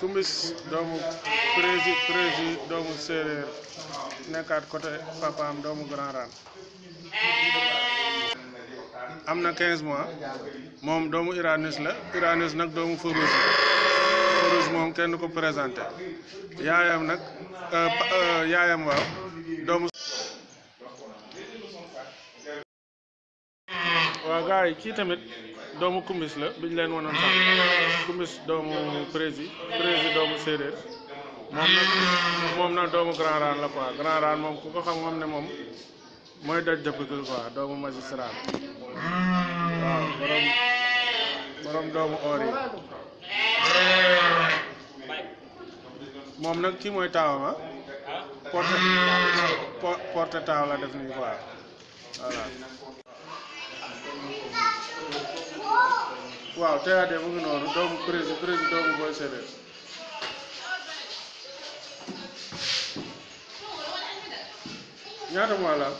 Kumbis doomu prési prési doomu séeréer nekkaat côté papaam doomu Grand Rane am na 15 mois moom doomu Uranus la Uranus nag doomu Feu Rouge la Feu Rouge moom kenn du ko présenté yaayam nag euh, pa- euh, yaayam waaw doomu waaw gars yi kii tamit doomu kumbis la biñ leen wanoon sax kumbis doomu prési prési doomu séeréer moom nag moom nag doomu grand raan la quoi grand raan moom ku ko xam moom ne moom mooy daj dëpp gi quoi doomu magistrat waaw borom borom doomu or yi moom nag kii mooy taawam ah porte por- porte taaw la def nii quoi voilà waaw TAD mu ngi noonu doomu prési prési doomu booy séeréer ñaata mois la am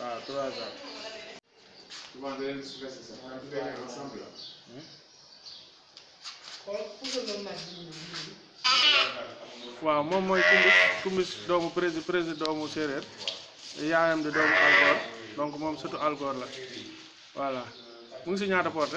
waaw trois ans Souvent, les gens se laissent ça. On fait ensemble. waaw moom mooy kumbis kumbis doomu prési prési doomu séeréer yaayam di doomu algoor donc moom surtout algoor la voilà mu ngi si ñaata porté